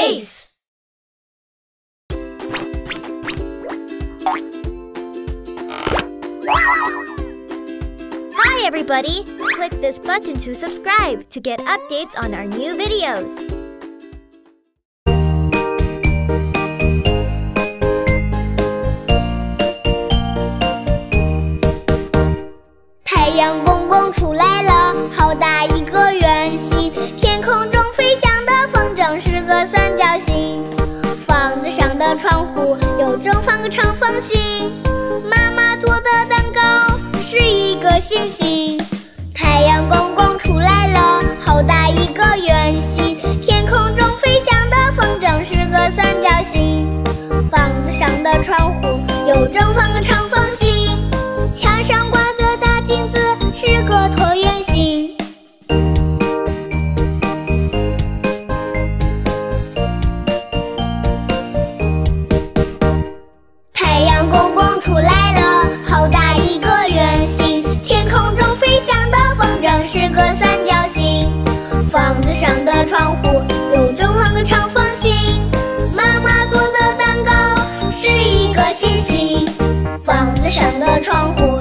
ace. Hi everybody! Click this button to subscribe to get updates on our new videos. 的窗户有正方的长方形妈妈做的蛋糕是一个星星太阳公公出来了好大一个圆形天空中飞翔的风筝是个三角形。房子上的窗户有正方的长方形墙上挂的大镜子是个椭心房子上的窗户